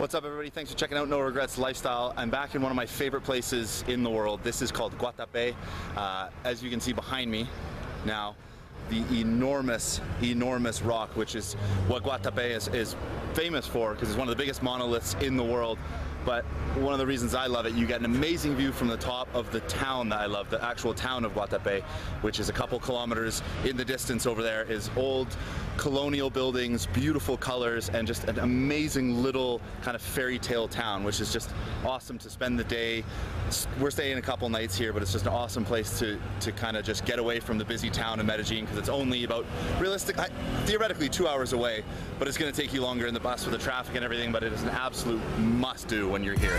What's up, everybody? Thanks for checking out No Regrets Lifestyle. I'm back in one of my favorite places in the world. This is called Guatapé. Uh, as you can see behind me now, the enormous, enormous rock, which is what Guatapé is, is famous for because it's one of the biggest monoliths in the world but one of the reasons I love it, you get an amazing view from the top of the town that I love, the actual town of Guatapé, which is a couple kilometers in the distance over there, is old colonial buildings, beautiful colors, and just an amazing little kind of fairy tale town, which is just awesome to spend the day. We're staying a couple nights here, but it's just an awesome place to, to kind of just get away from the busy town of Medellin because it's only about, realistic, theoretically two hours away, but it's going to take you longer in the bus with the traffic and everything, but it is an absolute must do when you're here.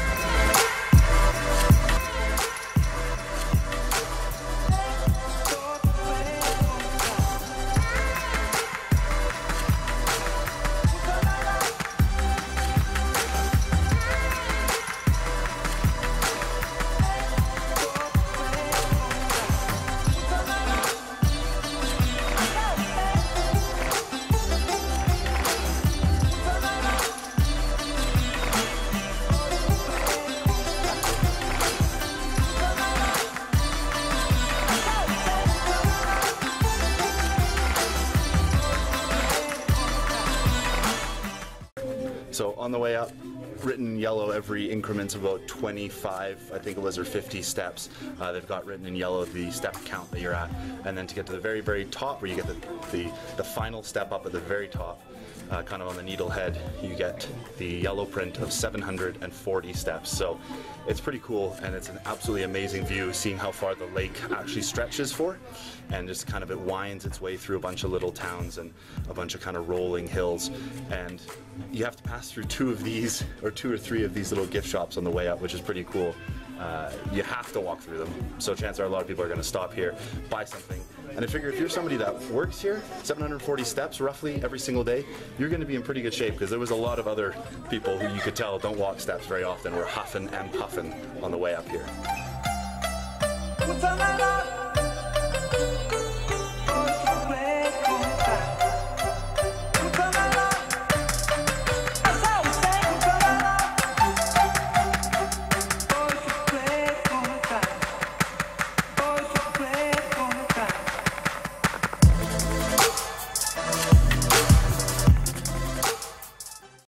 So on the way up, written yellow every increment of about 25, I think it was, or 50 steps. Uh, they've got written in yellow the step count that you're at. And then to get to the very, very top, where you get the, the, the final step up at the very top, uh, kind of on the needle head, you get the yellow print of 740 steps. So it's pretty cool and it's an absolutely amazing view seeing how far the lake actually stretches for and just kind of it winds its way through a bunch of little towns and a bunch of kind of rolling hills and you have to pass through two of these or two or three of these little gift shops on the way up which is pretty cool uh, you have to walk through them. So chances are a lot of people are going to stop here, buy something. And I figure if you're somebody that works here, 740 steps roughly every single day, you're going to be in pretty good shape because there was a lot of other people who you could tell don't walk steps very often. We're huffing and puffing on the way up here.